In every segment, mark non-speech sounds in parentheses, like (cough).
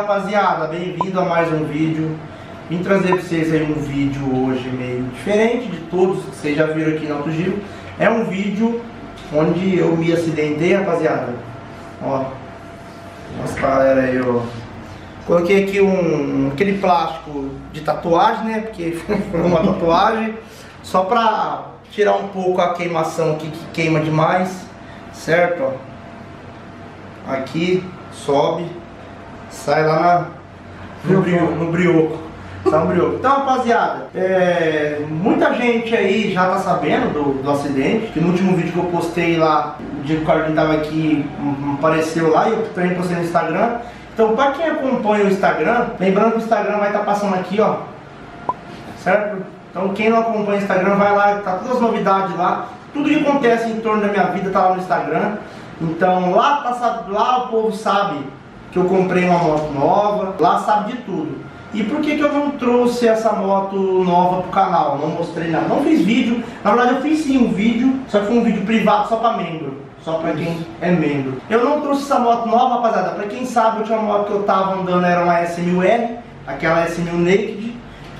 rapaziada, bem-vindo a mais um vídeo. Vim trazer para vocês aí um vídeo hoje meio diferente de todos que vocês já viram aqui no Alto Giro. É um vídeo onde eu me acidentei, rapaziada. Ó, pra galera aí, ó. Coloquei aqui um, aquele plástico de tatuagem, né, porque (laughs) foi uma tatuagem. Só pra tirar um pouco a queimação aqui que queima demais Certo, ó. Aqui, sobe sai lá na, no, brio, no brioco. Sai no brioco. Então, rapaziada, é, muita gente aí já tá sabendo do, do acidente, que no último vídeo que eu postei lá, o dia que o Carlinhos tava aqui, apareceu lá e eu também postei no Instagram. Então, para quem acompanha o Instagram, lembrando que o Instagram vai estar tá passando aqui, ó, certo? Então, quem não acompanha o Instagram, vai lá, tá todas as novidades lá. Tudo que acontece em torno da minha vida tá lá no Instagram. Então, lá, tá, lá o povo sabe que eu comprei uma moto nova, lá sabe de tudo. E por que, que eu não trouxe essa moto nova pro canal? Não mostrei nada. Não fiz vídeo. Na verdade eu fiz sim um vídeo, só que foi um vídeo privado só para membro. Só para quem é membro. Eu não trouxe essa moto nova, rapaziada. Para quem sabe, a última moto que eu tava andando era uma S1000R, aquela S1000 Naked.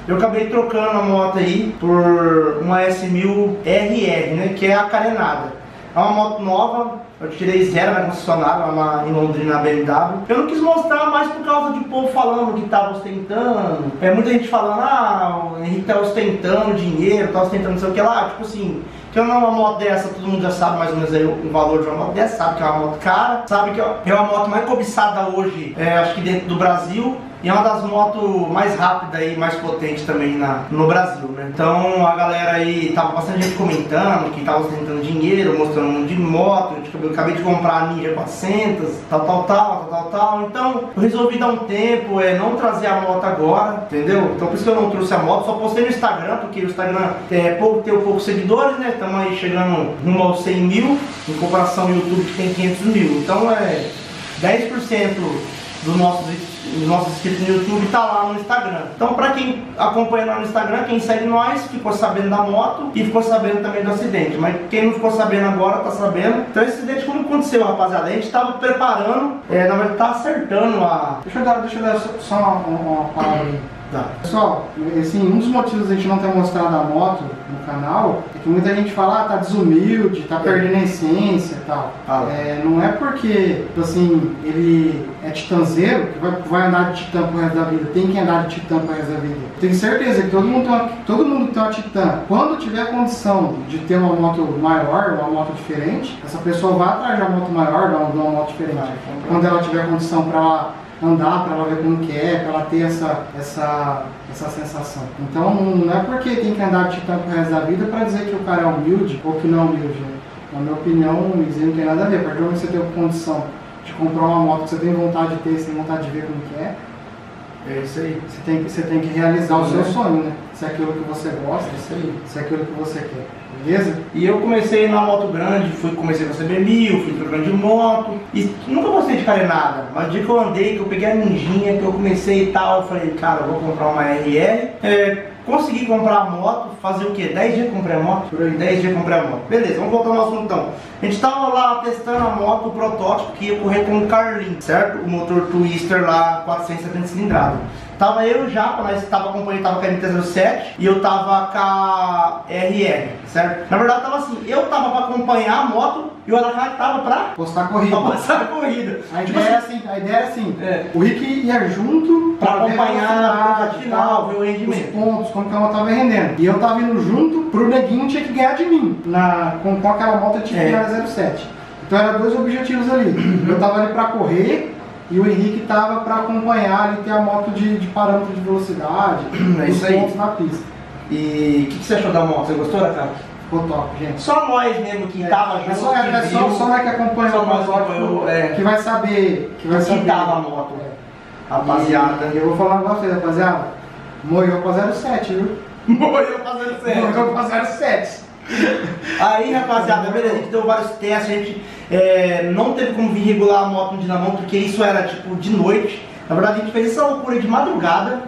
Eu acabei trocando a moto aí por uma S1000RR, né? Que é a carenada. É uma moto nova, eu tirei zero na concessionária lá em Londrina, na BMW. Eu não quis mostrar mais por causa de povo falando que tava ostentando. É muita gente falando, ah, o Henrique tá ostentando dinheiro, tá ostentando não sei o que lá. Tipo assim, que eu não uma moto dessa, todo mundo já sabe mais ou menos aí o, valor de uma moto dessa, sabe que é uma moto cara, sabe que é uma moto mais cobiçada hoje, é, acho que dentro do Brasil. E é uma das motos mais rápidas e mais potentes também na, no Brasil, né? Então a galera aí, tava bastante gente comentando que tava ostentando dinheiro, mostrando um monte de moto. Tipo, eu acabei de comprar a Ninja 400, tal, tal, tal, tal, tal, Então eu resolvi dar um tempo, é, não trazer a moto agora, entendeu? Então por isso que eu não trouxe a moto, só postei no Instagram, porque o Instagram é, pouco, tem poucos seguidores, né? Estamos aí chegando rumo aos 100 mil, em comparação ao YouTube que tem 500 mil. Então é 10% do nosso nossos inscritos no YouTube tá lá no Instagram. Então, para quem acompanha lá no Instagram, quem segue nós, ficou sabendo da moto e ficou sabendo também do acidente. Mas quem não ficou sabendo agora, tá sabendo. Então, esse acidente, como aconteceu, rapaziada? A gente tava preparando, é, na verdade, tá acertando a. Deixa eu dar, deixa eu dar só uma, uma palavra aí. Tá. Pessoal, assim, um dos motivos a gente não ter mostrado a moto no canal é que muita gente fala, ah, tá desumilde, tá é. perdendo a essência e tal. Ah. É, não é porque, assim, ele é titanzeiro que vai, vai andar de titã pro resto da vida, tem que andar de titã pro resto da vida. Tenho certeza que todo mundo tem uma, todo mundo tem uma titã. Quando tiver condição de ter uma moto maior, uma moto diferente, essa pessoa vai atrás de uma moto maior, de uma, moto diferente. Quando ela tiver condição para andar para ela ver como que é, para ela ter essa, essa, essa sensação. Então não é porque tem que andar de titã pro resto da vida para dizer que o cara é humilde ou que não é humilde. Né? Na minha opinião, isso não tem nada a ver. A partir do momento que você tem condição de comprar uma moto que você tem vontade de ter, você tem vontade de ver como que é, é isso aí. Você tem que, você tem que realizar o seu sonho, né? Se é aquilo que você gosta, é isso aí. se é aquilo que você quer. Beleza? E eu comecei na moto grande, fui, comecei com a CB1000, fui trocando de moto. E nunca gostei de carenada. Mas o dia que eu andei, que eu peguei a ninjinha, que eu comecei e tal, eu falei, cara, eu vou comprar uma RR. É, consegui comprar a moto, fazer o quê? 10 dias que comprei a moto? Por aí, 10 dias que comprei a moto. Beleza, vamos voltar ao assunto então. A gente tava lá testando a moto, o protótipo que ia correr com o Carlin, certo? O motor Twister lá, 470 cilindradas. Tava eu já, quando nós tava acompanhando, tava com a MT-07 e eu tava com a RR, certo? Na verdade tava assim, eu tava pra acompanhar a moto e o Alacá tava pra postar a corrida. Pra passar a corrida. A tipo ideia, assim, a ideia é assim, é. o Rick ia junto pra, pra acompanhar a final, ver o rendimento. Os pontos, como que ela tava rendendo. E eu tava indo junto pro neguinho tinha que ganhar de mim. Na, com, com aquela moto tinha que é. ganhar 07. Então eram dois objetivos ali. (clears throat) eu tava ali pra correr e o Henrique estava para acompanhar e ter a moto de, de parâmetro de velocidade, (clears throat) é aí. pontos na pista. E o que, que, você achou da moto? Você gostou cara? Ficou top, gente. Só nós mesmo que estava é, junto. É só, é, é só, só nós que acompanha o moto, é, que vai saber que vai saber. tava a moto. É. Rapaziada. E eu vou falar pra vocês, rapaziada. Morreu pra 07, viu? (laughs) Morreu pra 07. Morreu pra 07. Aí, rapaziada, beleza, a gente deu vários testes, a gente é, não teve como vir regular a moto no dinamão, porque isso era tipo de noite. Na verdade, a gente fez essa loucura de madrugada.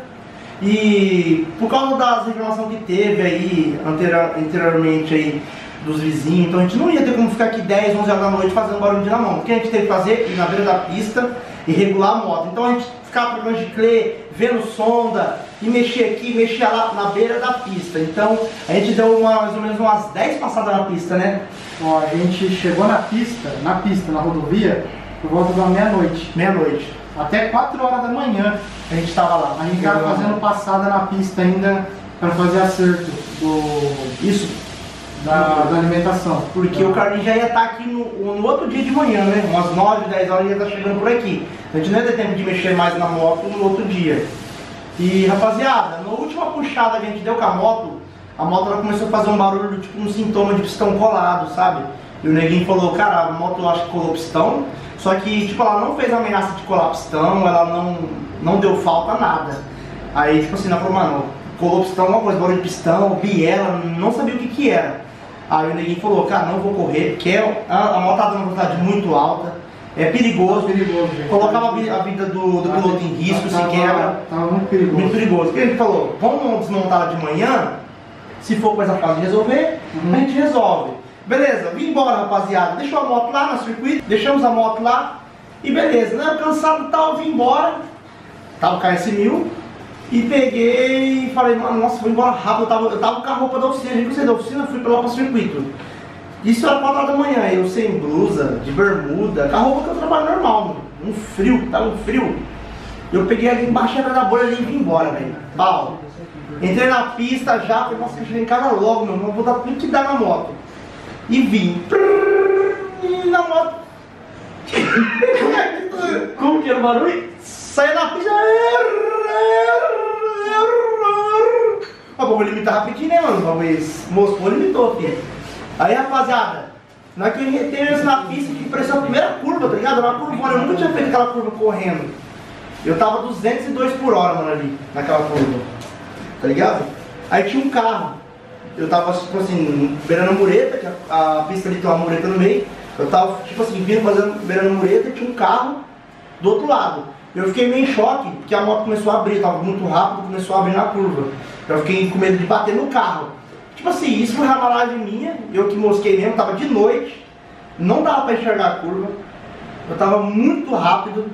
E por causa das reclamações que teve aí anteriormente aí dos vizinhos, então a gente não ia ter como ficar aqui 10, 11 horas da noite fazendo barulho de dinamão. O que a gente teve que fazer? Ir na beira da pista, e regular a moto. Então a gente ficava com de clê, vendo sonda, e mexia aqui, mexia lá na beira da pista. Então a gente deu uma, mais ou menos umas 10 passadas na pista, né? Ó, a gente chegou na pista, na pista, na rodovia, por volta da meia-noite. Meia-noite. Até 4 horas da manhã a gente estava lá. A gente estava fazendo passada na pista ainda para fazer acerto do. Isso. Da, da alimentação. Porque o Carlinhos já ia estar tá aqui no, no, outro dia de manhã, né? Umas 9, 10 horas ia estar tá chegando por aqui. A gente não ia ter tempo de mexer mais na moto no outro dia. E rapaziada, na última puxada que a gente deu com a moto, a moto ela começou a fazer um barulho, tipo um sintoma de pistão colado, sabe? E o neguinho falou, cara, a moto eu acho que colou pistão, só que tipo, ela não fez ameaça de colar pistão, ela não, não deu falta nada. Aí, tipo assim, ela falou, mano, colou pistão, alguma coisa, barulho de pistão, biela, não sabia o que que era. Aí o neguinho falou, cara, não vou correr, porque a, a moto tá dando uma velocidade muito alta, é perigoso, perigoso gente. colocava a vida, do, do piloto em risco, se quebra. Tava muito perigoso. Muito perigoso. O que ele falou? Vamos desmontar de manhã, se for coisa fácil de resolver, uhum. a gente resolve. Beleza, vim embora, rapaziada. Deixou a moto lá no circuito, deixamos a moto lá. E beleza, né? Cansado e tal, vim embora. Tava o KS1000. E peguei e falei, mano, nossa, vou embora rápido. Eu tava, eu tava com a roupa da oficina, a gente saiu da oficina, fui pra lá pro circuito. Isso era 4 horas da manhã, eu sem blusa, de bermuda, com a roupa que eu trabalho normal, mano. Um frio, tava um frio. Eu peguei ali embaixo da bolha ali e vim embora, velho. Pau. Entrei na pista já, falei, nossa, cheguei em casa logo, meu irmão, vou dar tudo que dá na moto. E vim. E na moto. (laughs) Como que era o barulho? Saia na pista. Mas vou limitar rapidinho, né, mano? Talvez Moscou limitou, filho. Aí, rapaziada, na que eu enretei na pista que parecia a primeira curva, tá ligado? Uma curva, eu nunca tinha feito aquela curva correndo. Eu tava 202 por hora, mano, ali, naquela curva. Tá ligado? Aí tinha um carro. Eu tava, tipo assim, beirando a mureta, que a, a pista ali tem uma mureta no meio. Eu tava, tipo assim, vindo fazendo, beirando a mureta e tinha um carro do outro lado. Eu fiquei meio em choque, porque a moto começou a abrir, tava muito rápido, começou a abrir na curva. Eu fiquei com medo de bater no carro. Tipo assim, isso foi ramalagem minha, eu que mosquei mesmo, tava de noite, não dava pra enxergar a curva, eu tava muito rápido.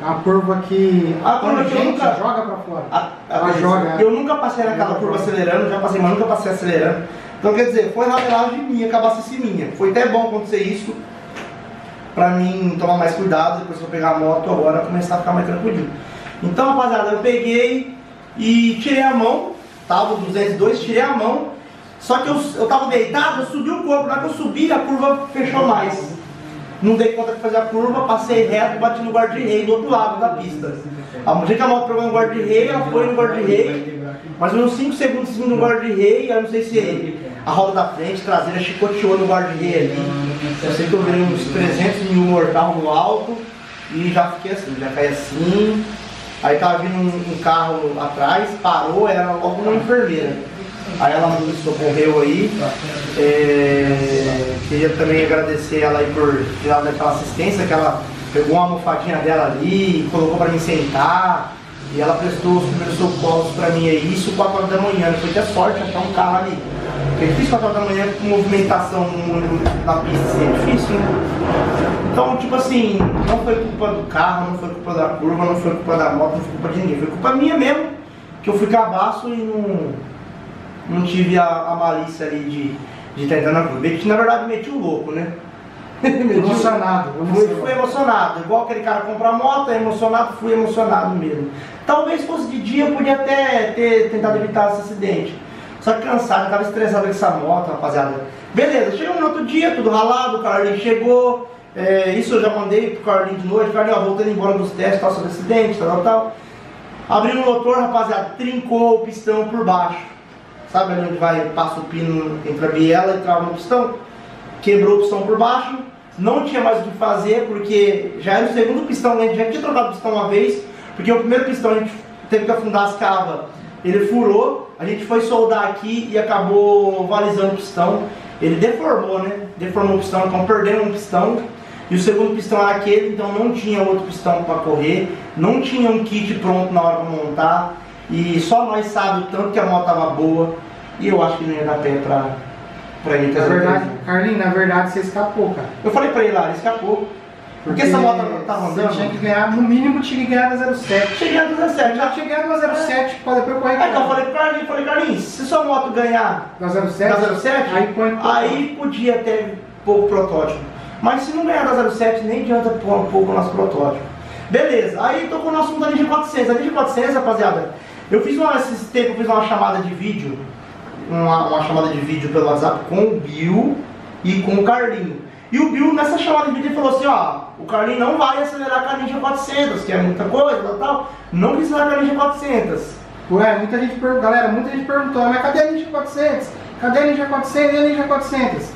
A curva que a curva que nunca joga pra fora. A, a, ela joga. Eu nunca passei naquela curva acelerando, já passei, mas nunca passei acelerando. Então quer dizer, foi ramalagem minha, acabasse minha. Foi até bom acontecer isso, pra mim tomar mais cuidado, depois que eu pegar a moto agora começar a ficar mais tranquilinho. Então rapaziada, eu peguei e tirei a mão, tava 202, tirei a mão só que eu, eu tava deitado, eu subi o corpo. Na hora que eu subi, a curva fechou mais. Não dei conta de fazer a curva, passei reto, bati no guarda-rei do outro lado da pista. A mulher que a moto pegou no guarda-rei, ela foi no guarda-rei, mas uns 5 segundos no guarda-rei, eu não sei se a roda da frente, traseira, chicoteou no guarda-rei ali. Eu sei que eu virei uns 300 mil mortal no alto e já fiquei assim, já caí assim. Aí tava vindo um, um carro atrás, parou, era logo uma enfermeira. Aí ela nos socorreu aí. É, queria também agradecer ela aí por tirar daquela assistência, que ela pegou uma almofadinha dela ali, colocou para mim sentar. E ela prestou os primeiros socorros para mim aí, isso 4 horas da manhã. Foi até sorte achar um carro ali. É difícil 4 horas da manhã com movimentação na pista, assim, é difícil, né? Então, tipo assim, não foi culpa do carro, não foi culpa da curva, não foi culpa da moto, não foi culpa de ninguém. Foi culpa minha mesmo, que eu fui cabaço e não não tive a, a malícia ali de, de tentar na curva. Na verdade meti o louco, né? (laughs) emocionado. Fui, fui, emocionado. Igual aquele cara compra moto, é emocionado, fui emocionado mesmo. Talvez fosse de dia, eu podia até ter tentado evitar esse acidente. Só cansado, eu tava estressado com essa moto, rapaziada. Beleza, chegou no outro dia, tudo ralado, o Carlinhos chegou. É, isso eu já mandei pro Carlinhos de noite, Carlinhos, ó, voltando embora dos testes, tal, sobre acidente, tal, tal, tal. Abriu o motor, rapaziada, trincou o pistão por baixo sabe ali onde vai, passa o pino entre a biela e trava no pistão, quebrou o pistão por baixo, não tinha mais o que fazer, porque já era o segundo pistão, né? a gente já tinha trocado o pistão uma vez, porque o primeiro pistão a gente teve que afundar as cavas, ele furou, a gente foi soldar aqui e acabou valizando o pistão, ele deformou, né? Deformou o pistão, então perdemos um pistão, e o segundo pistão era aquele, então não tinha outro pistão para correr, não tinha um kit pronto na hora de montar, e só nós sabemos o tanto que a moto estava boa. E eu acho que não ia dar pé pra, pra ele Na verdade, Carlinhos, na verdade você escapou, cara. Eu falei pra ele lá, ele escapou. Porque, essa moto tá rodando. Você tinha que ganhar, no mínimo tinha que ganhar da 07. Tinha que ganhar da 07. Já tinha ganhado da 07 é. pra depois correr. Aí então eu falei pro Carlinhos, falei, Carlinhos, se sua moto ganhar da 07, da 07 aí, põe aí podia ter pouco protótipo. Mas se não ganhar da 07, nem adianta pôr um pouco o nosso protótipo. Beleza, aí tô com o nosso assunto da Ninja 400. A Ninja 400, rapaziada, eu fiz uma, esses tempos, eu fiz uma chamada de vídeo, uma, uma chamada de vídeo pelo WhatsApp com o Bill e com o Carlinho. E o Bill, nessa chamada de vídeo, falou assim, ó, o Carlinho não vai acelerar com a Ninja 400, que é muita coisa e tal, não quis acelerar com a Ninja 400. Ué, muita gente perguntou, galera, muita gente perguntou, mas cadê a Ninja 400? Cadê a Ninja 400 e a Ninja 400?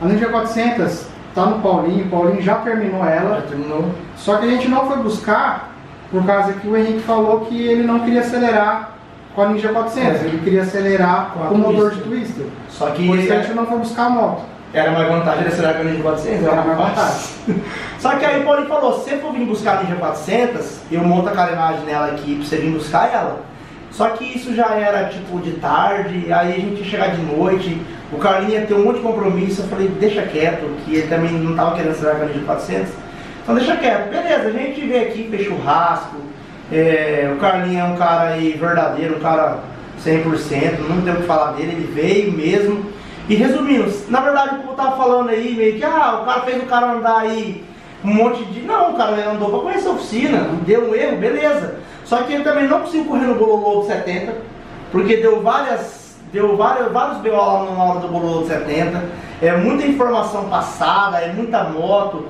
A Ninja 400 tá no Paulinho, o Paulinho já terminou ela. Já terminou. Só que a gente não foi buscar, por causa que o Henrique falou que ele não queria acelerar com a Ninja 400, é. ele queria acelerar com, com o motor de Twister. Só que por isso a gente não foi buscar a moto. Era mais vantagem de acelerar com a Ninja 400? Era mais vantagem. Só que aí o Paulinho falou, se você for vir buscar a Ninja 400, eu monto a carenagem nela aqui pra você vir buscar ela. Só que isso já era tipo de tarde, aí a gente ia chegar de noite, o Carlinho ia ter um monte de compromisso, eu falei, deixa quieto, que ele também não estava querendo acelerar com a Ninja 400. Então deixa quieto, beleza, a gente veio aqui, fez churrasco, é, o Carlinho é um cara aí verdadeiro, um cara 100%, não tem o que falar dele, ele veio mesmo. E resumindo, na verdade, como eu tava falando aí, meio que, ah, o cara fez o cara andar aí um monte de. Não, o cara andou para conhecer a oficina, deu um erro, beleza. Só que ele também não conseguiu correr no Bololô de 70, porque deu várias. Deu vários, vários BO lá na hora do Bololô de 70. É muita informação passada, é muita moto.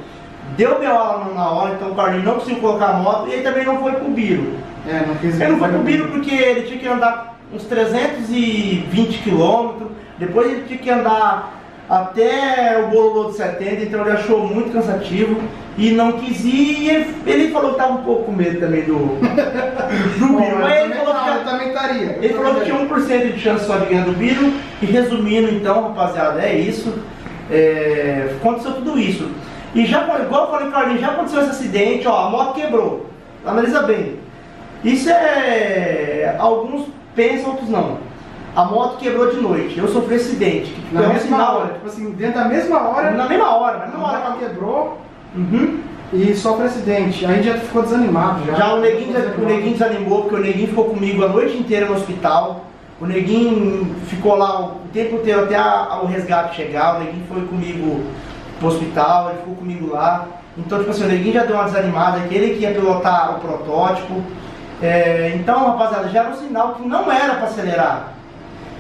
Deu BO lá na hora, então o Carlinhos não conseguiu colocar a moto e ele também não foi pro Biro. É, não Ele não foi pro Biro porque ele tinha que andar uns 320 quilômetros, depois ele tinha que andar até o Bololô de 70, então ele achou muito cansativo e não quis ir. E ele, ele falou que estava um pouco com medo também do, do (laughs) Biro. Mas ele falou que eu também estaria. Ele falou que tinha 1% de chance só de ganhar do Biro. E resumindo, então, rapaziada, é isso. É, aconteceu tudo isso. E já, igual eu falei, Carlinhos, já aconteceu esse acidente, ó, a moto quebrou. Analisa bem. Isso é. Alguns pensam, outros não. A moto quebrou de noite, eu sofri acidente. Que na mesma sinal, hora, tipo assim, dentro da mesma hora. Na mesma hora, na mesma hora que ela quebrou. Uhum. E sofre acidente. Aí já ficou desanimado. Já, já o, neguinho, o neguinho desanimou, porque o neguinho ficou comigo a noite inteira no hospital. O neguinho ficou lá o tempo inteiro até a, o resgate chegar. O neguinho foi comigo pro hospital, ele ficou comigo lá. Então, tipo assim, o neguinho já deu uma desanimada, que ele que ia pilotar o protótipo. É, então, rapaziada, já era um sinal que não era para acelerar.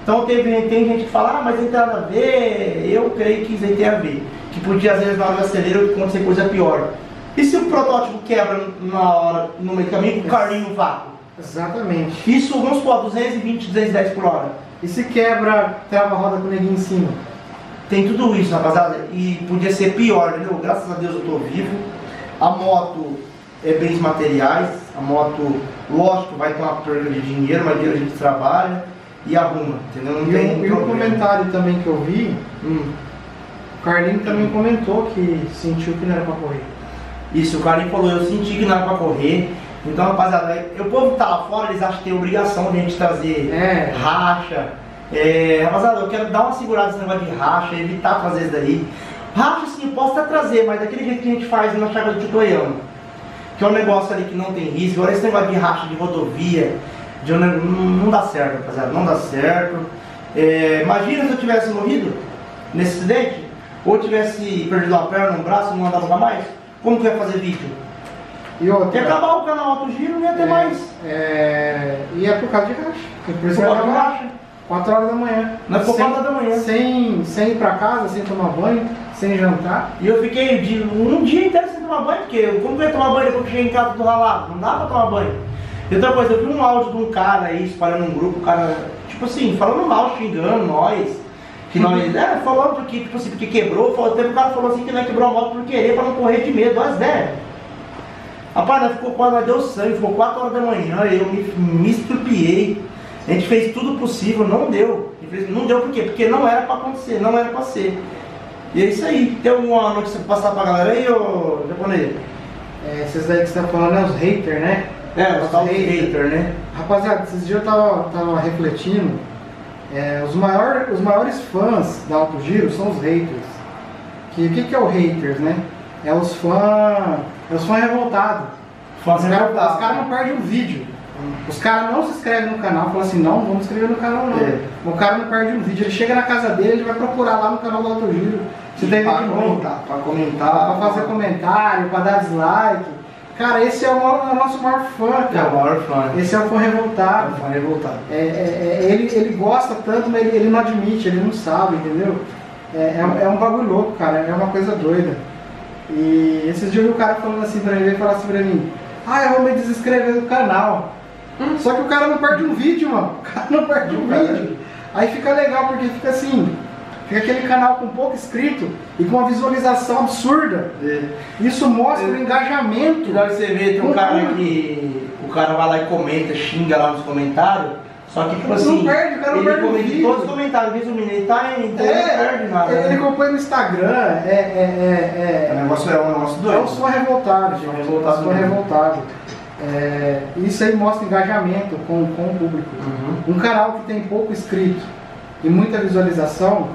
Então teve, tem gente que fala, ah, mas não tem nada a ver, eu creio que isso aí tem a ver. Que podia às vezes na hora do acelero acontecer coisa pior. E se o protótipo quebra na hora, no meio do caminho, o carrinho vácuo? Exatamente. Isso, vamos supor, 220, 210 por hora. E se quebra, trava a roda com o neguinho em cima? Tem tudo isso, rapaziada. E podia ser pior, entendeu? Graças a Deus eu tô vivo. A moto é bens materiais. A moto, lógico, vai ter uma perda de dinheiro, mas dinheiro a gente trabalha e arruma, entendeu? Não e tem um, e um comentário também que eu vi, hum, o Carlinho também comentou que sentiu que não era pra correr. Isso, o Carlinho falou, eu senti que não era pra correr. Então, rapaziada, o povo que tá lá fora, eles acham que tem obrigação de a gente trazer é. racha. É, rapaziada, eu quero dar uma segurada nesse negócio de racha, evitar trazer isso daí. Racha sim, posso até trazer, mas daquele jeito que a gente faz na chácara do Titoiano. Que é um negócio ali que não tem risco. Agora esse negócio de racha de rodovia, de não, não dá certo, rapaziada, não dá certo. É, imagina se eu tivesse morrido nesse acidente, ou tivesse perdido uma perna, um braço, não andava mais, como que eu ia fazer vídeo? E outra, ia acabar o canal Alto Giro, não ia ter é, mais. É, e é por causa de racha. Por isso por causa de racha. 4 horas da manhã. Não é por 4 da manhã. Sem, sem ir pra casa, sem tomar banho, sem jantar. E eu fiquei de, um dia inteiro sem tomar banho, porque como que eu ia tomar banho depois que cheguei em casa do ralado? Não dá pra tomar banho. E outra coisa, eu vi um áudio de um cara aí espalhando um grupo, o cara, tipo assim, falando mal, xingando nós. Que nós, é, falando porque, tipo assim, porque quebrou, falou, teve um cara falou assim que não quebrou a moto por querer, pra não correr de medo, as ideias. Rapaz, nós ficou quase, nós deu sangue, ficou 4 horas da manhã, eu me, me estrupiei. A gente fez tudo possível, não deu. Não deu por quê? Porque não era pra acontecer, não era pra ser. E é isso aí. Tem alguma notícia pra passar pra galera aí, ô japonês? É, esses daí que você tá falando é os haters, né? É, os tal hater, né? Rapaziada, esses dias eu tava, tava refletindo, é, os, maior, os maiores fãs da Alto Giro são os haters. Que, o que, que é o haters, né? É os fãs. É os fãs revoltados. Fãs os caras revoltados. cara não perdem um vídeo. Os caras não se inscrevem no canal, falam assim, não, vamos inscrever no canal não. É. O cara não perde um vídeo, ele chega na casa dele, ele vai procurar lá no canal do Alto Giro. Você tem pra comentar, pra comentar. pra fazer comentário, pra dar dislike. Cara, esse é o, maior- é o nosso maior fã, É o cara. maior fã. Esse é o fã revoltado. É o fã revoltado. É, é- é- ele, ele gosta tanto, mas ele, ele não admite, ele não sabe, entendeu? É, é, um- é um bagulho louco, cara, é uma coisa doida. E esses dias eu vi o cara falando assim pra mim, ele falou assim pra mim, ah, eu vou me desinscrever do canal. Só que o cara não perde um vídeo, mano. O cara não perde um vídeo. Aí fica legal, porque fica assim, fica aquele canal com pouco inscrito e com uma visualização absurda. É. Isso mostra o engajamento. Que dá você ver, tem um cara tudo. que. O cara vai lá e comenta, xinga lá nos comentários. Só que, tipo Não assim. perde, o cara não ele perde comenta todos os comentários, resumindo, ele tá em. Então ele não perde nada. ele, ele né? acompanha no Instagram, é, é, é, O é, negócio é um negócio é doido. o só revoltado, gente. revoltado É o só mesmo. revoltado. É, isso aí mostra engajamento com, com o público. Uhum. Um canal que tem pouco inscrito e muita visualização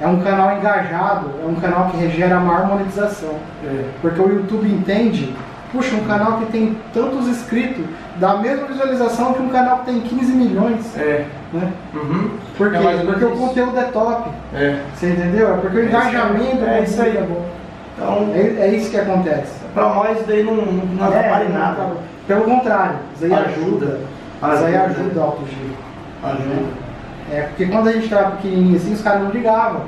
é um canal engajado, é um canal que gera maior monetização. É. Porque o YouTube entende, puxa, um canal que tem tantos inscritos dá a mesma visualização que um canal que tem 15 milhões. É. Né? Uhum. Por quê? É ou menos Porque o conteúdo é top. É. Você entendeu? É porque o É engajamento É isso aí. público é bom. Então, É, é isso que acontece. pra nós isso daí não, não, atrapalha em nada. Pelo contrário, isso aí ajuda. Ajuda. Isso aí Ajuda. ajuda o alto giro. Ajuda. É, porque quando a gente estava pequenininho assim, os caras não ligavam.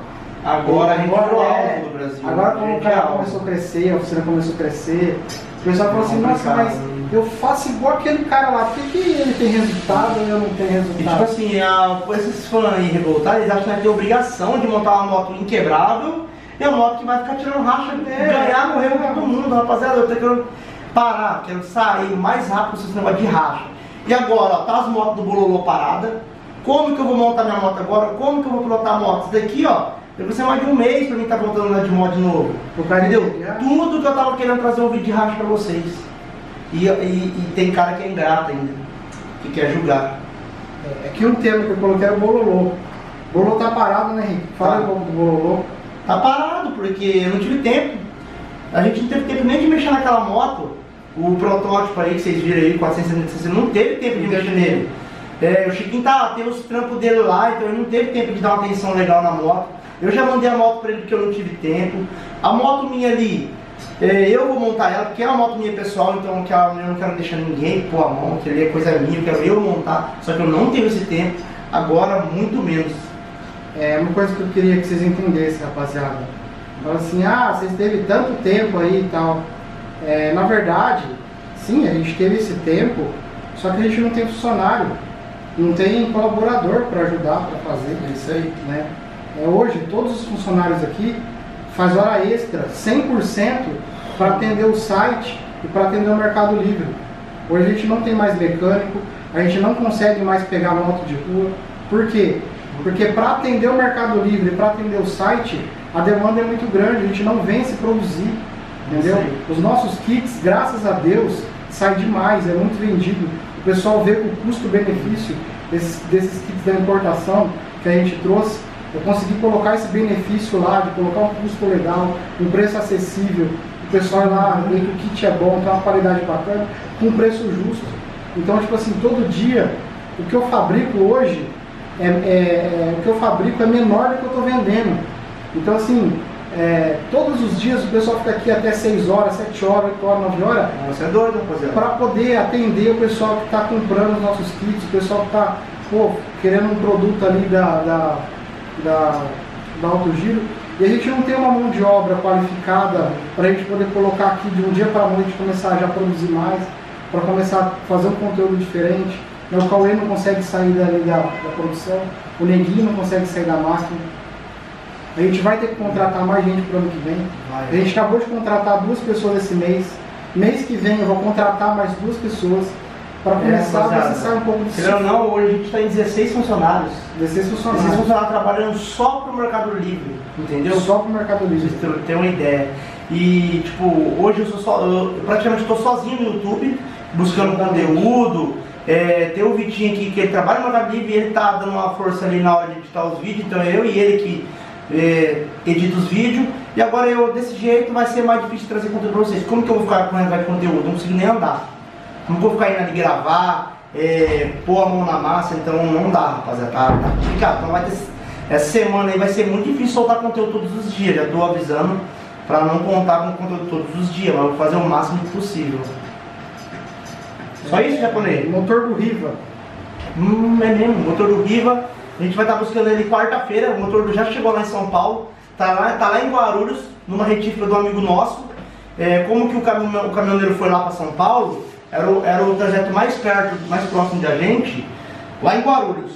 Agora a gente virou é, alto no Brasil. Agora A quando o cara é alto. começou a crescer, a oficina começou a crescer, o pessoal falou assim, É nossa, mas eu faço igual aquele cara lá, por que, ele tem resultado e eu não tenho E resultado? tipo assim, a, esses fãs aí revoltados, eles acham que ter obrigação de montar uma moto inquebrável e uma moto que vai ficar tirando racha, É. ganhar, morrer com todo mundo. Rapaziada, eu tô querendo parar, quero sair o mais rápido com esse negócio de racha. E agora, ó, tá as motos do Bololô parada. Como que eu vou montar minha moto agora? Como que eu vou pilotar a moto? Isso daqui, ó, deve ser mais de um mês pra mim estar voltando lá de moto de novo. Entendeu? entende. Tudo que eu tava querendo trazer um vídeo de racha pra vocês. E, e, e tem cara que é ingrato ainda, que quer julgar. É que um tema que eu coloquei era o Bololô. O Bololô tá parado, né, Henrique? Fala Tá. um pouco do Bololô. Tá parado, porque eu não tive tempo. A gente não teve tempo nem de mexer naquela moto. O protótipo aí que vocês viram aí, 460, não teve tempo de mexer nele. É, o Chiquinho tá, tem os trampos dele lá, então ele não teve tempo de dar uma atenção legal na moto. Eu já mandei a moto pra ele porque eu não tive tempo. A moto minha ali, é, eu vou montar ela, porque é uma moto minha pessoal, então que eu não quero deixar ninguém pôr a mão, que ali é coisa minha, eu quero eu montar. Só que eu não tenho esse tempo, agora muito menos. É uma coisa que eu queria que vocês entendessem, rapaziada. Fala assim, ah, vocês teve tanto tempo aí e tal. É, na verdade, sim, a gente teve esse tempo, só que a gente não tem funcionário, não tem colaborador para ajudar, para fazer. É isso aí. Né? É, hoje, todos os funcionários aqui faz hora extra, 100% para atender o site e para atender o Mercado Livre. Hoje a gente não tem mais mecânico, a gente não consegue mais pegar moto de rua. Por quê? Porque para atender o Mercado Livre, para atender o site, a demanda é muito grande, a gente não vence produzir. Entendeu? Sim. Os nossos kits, graças a Deus, sai demais, é muito vendido. O pessoal vê o custo-benefício desses, desses kits da importação que a gente trouxe, eu consegui colocar esse benefício lá, de colocar um custo legal, um preço acessível, o pessoal lá vê que o kit é bom, tem uma qualidade bacana, com um preço justo. Então, tipo assim, todo dia, o que eu fabrico hoje, é, é- é- o que eu fabrico é menor do que eu estou vendendo. Então, assim, é, todos os dias o pessoal fica aqui até 6 horas, 7 horas, 8 horas, 9 horas, Você é doido, rapaziada. para poder atender o pessoal que está comprando os nossos kits, o pessoal que está querendo um produto ali da, da, da, da Alto Giro. E a gente não tem uma mão de obra qualificada para a gente poder colocar aqui de um dia para a noite começar já a produzir mais, para começar a fazer um conteúdo diferente. O Cauê não consegue sair da, da produção, o Neguinho não consegue sair da máquina. A gente vai ter que contratar mais gente para o ano que vem. Vai. A gente acabou de contratar duas pessoas esse mês. Mês que vem eu vou contratar mais duas pessoas para começar a ver rapaziada. se sai um pouco do Querendo ou não, hoje a gente está em 16 funcionários. desses 16 funcionários. funcionários trabalhando só para o Mercado Livre, entendeu? Só para o Mercado Livre. terem- terem uma ideia. E, tipo, hoje eu sou só, eu praticamente estou sozinho no YouTube, buscando conteúdo. É, tem o Vitinho aqui que ele trabalha no Mercado Livre e ele tá dando uma força ali na hora de editar os vídeos, então é eu e ele que é, edita os vídeos. E agora eu, desse jeito, vai ser mais difícil trazer conteúdo pra vocês. Como que eu vou ficar com de conteúdo? Não consigo nem andar. Não vou ficar indo ali gravar, é, pôr a mão na massa, então não dá, rapaziada. Tá, tá complicado. Então vai ter, essa semana aí vai ser muito difícil soltar conteúdo todos os dias. Já tô avisando pra não contar com conteúdo todos os dias, mas vou fazer o máximo possível. Só isso, japonês? Motor do Riva. Hum, é mesmo, motor do Riva. A gente vai estar buscando ele quarta-feira. O motor já chegou lá em São Paulo. Tá lá, tá lá em Guarulhos, numa retífica do amigo nosso. É, como que o, caminhão, o caminhoneiro foi lá para São Paulo, era o, era o trajeto mais perto, mais próximo de a gente, lá em Guarulhos.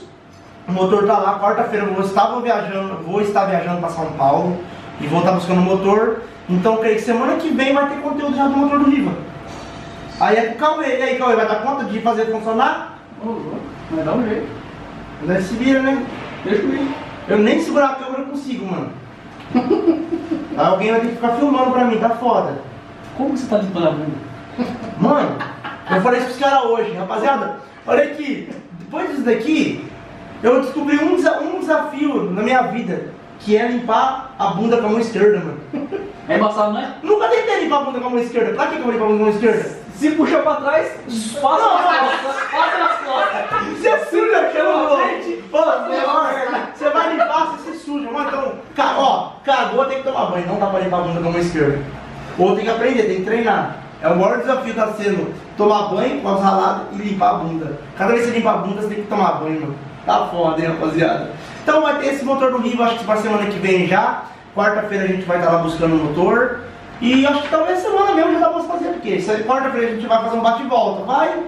O motor tá lá, quarta-feira eu estar viajando, vou estar viajando para São Paulo e vou estar buscando o motor. Então creio que semana que vem vai ter conteúdo já do motor do Riva. Aí é Cauê, e aí Cauê, vai dar conta de fazer funcionar? vai dar um jeito. Nós se vira, né? Deixa comigo. Eu nem segurar a câmera consigo, mano. (laughs) Alguém vai ter que ficar filmando pra mim, tá foda. Como você tá limpando a bunda? Mano, eu falei isso pros caras hoje, rapaziada. Olha aqui, depois disso daqui, eu descobri um, um desafio na minha vida, que é limpar a bunda com a mão esquerda, mano. É embaçado, não é? Nunca tentei limpar a bunda com a mão esquerda. Pra que eu vou limpar a bunda com a mão esquerda? Se puxa pra trás, passa nas costas. Passa nas costas. Você suja aquilo, frente. Você vai limpar, você se suja. Mas então, ó, Não dá pra limpar a bunda com a mão esquerda. Ou tem que aprender, tem que treinar. É o maior desafio tá sendo tomar banho com a raladas e limpar a bunda. Cada vez que você limpa a bunda, você tem que tomar banho, mano. Tá foda, hein, rapaziada. Então vai ter esse motor do Rio, acho que pra semana que vem já. Quarta-feira a gente vai estar lá buscando o motor. E acho que talvez semana mesmo já dá pra fazer, porque quarta-feira a gente vai fazer um bate-volta. Vai.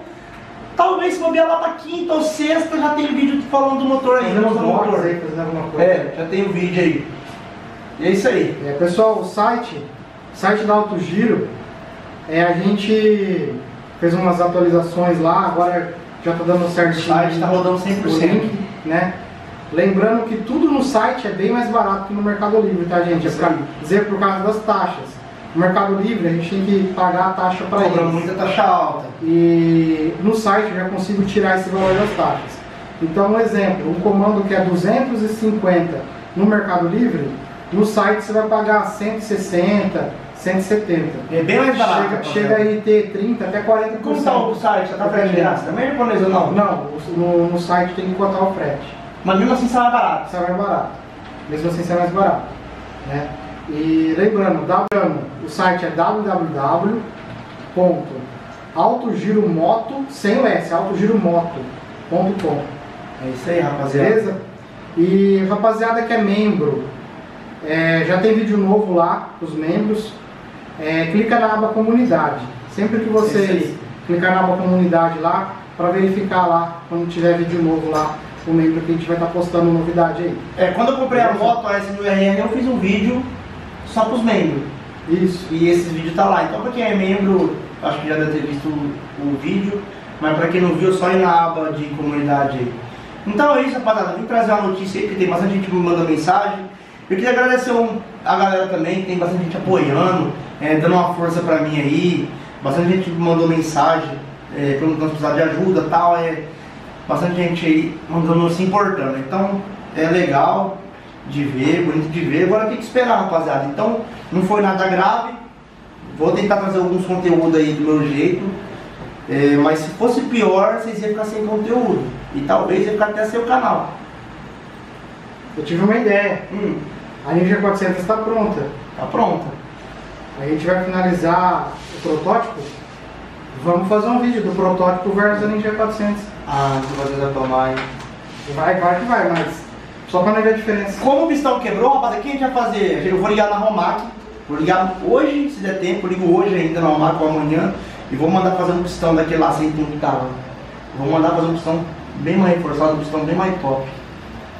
Talvez se bobear lá pra quinta ou sexta já tem vídeo falando do motor aí. Fazendo motor. Aí, fazendo alguma coisa. É, já tem o vídeo aí. E é isso aí. É, pessoal, o site, site da Alto Giro, é, a gente fez umas atualizações lá, agora já tá dando certo. O site tá rodando 100%. Link, né? Lembrando que tudo no site é bem mais barato que no Mercado Livre, tá gente? É pra dizer por causa das taxas. No Mercado Livre a gente tem que pagar a taxa para eles. muita taxa alta. E no site eu já consigo tirar esse valor das taxas. Então, um exemplo, um comando que é 250 no Mercado Livre, no site você vai pagar 160, 170. É bem mais barato. Chega, chega aí ter 30 até 40%. Como está o site? Está frete de graça? Também japonês ou não? Não, no, no site tem que contar o frete. Mas mesmo assim sai mais barato? Sai mais barato. Mesmo assim sai mais barato. Né? E lembrando, o site é www.autogiromoto, sem o S, autogiromoto.com. É isso aí, rapaziada. Beleza? E rapaziada que é membro, é, já tem vídeo novo lá, os membros. É, clica na aba comunidade. Sempre que você clicar na aba comunidade lá, para verificar lá, quando tiver vídeo novo lá, o membro que a gente vai estar tá postando novidade aí. É, quando eu comprei a moto, a S1000RR, eu fiz um vídeo só para os membros. Isso. E esse vídeo tá lá. Então para quem é membro, acho que já deve ter visto o, o vídeo. Mas para quem não viu, só ir na aba de comunidade aí. Então é isso, rapaziada. Vim trazer uma notícia aí, que tem bastante gente que me manda mensagem. Eu queria agradecer um, a galera também, que tem bastante gente apoiando, é, dando uma força pra mim aí. Bastante gente mandou mensagem, é, perguntando se precisar de ajuda tal. É, bastante gente aí mandando se importando. Então é legal de ver, bonito de ver. Agora tem que esperar, rapaziada. Então, não foi nada grave. Vou tentar trazer alguns conteúdos aí do meu jeito. É, mas se fosse pior, vocês iam ficar sem conteúdo. E talvez ia ficar até sem o canal. Eu tive uma ideia. Hum. A Ninja 400 está pronta. Está pronta. A gente vai finalizar o protótipo. Vamos fazer um vídeo do protótipo versus a Ninja 400. Ah, vocês vai tomar, hein? Vai, vai que vai, mas só para não ver a diferença. Como o pistão quebrou, rapaz, aqui a gente vai fazer. Eu vou ligar na Romac. Vou ligar hoje, se der tempo, eu ligo hoje ainda na Romac ou amanhã. E vou mandar fazer um pistão daquele lá sem tudo que tava. Vou mandar fazer um pistão bem mais reforçado, um pistão bem mais top.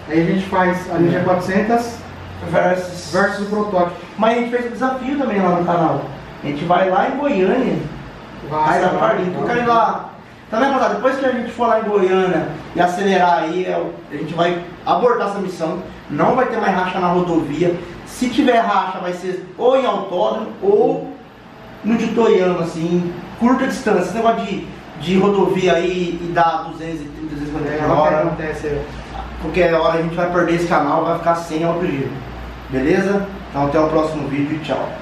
Aí a gente faz a Ninja 400 versus, versus o protótipo. Mas a gente fez um desafio também lá no canal. A gente vai lá em Goiânia. Vai. Eu quero ir lá né, rapaziada, depois que a gente for lá em Goiânia e acelerar aí, é a gente vai abordar essa missão. Não vai ter mais racha na rodovia. Se tiver racha, vai ser ou em autódromo ou no de Toiano, assim, curta distância. Esse negócio de, de rodovia aí e dar 230, 250 por hora. Acontece. Qualquer hora a gente vai perder esse canal, vai ficar sem alto giro. Beleza? Então até o próximo vídeo e tchau.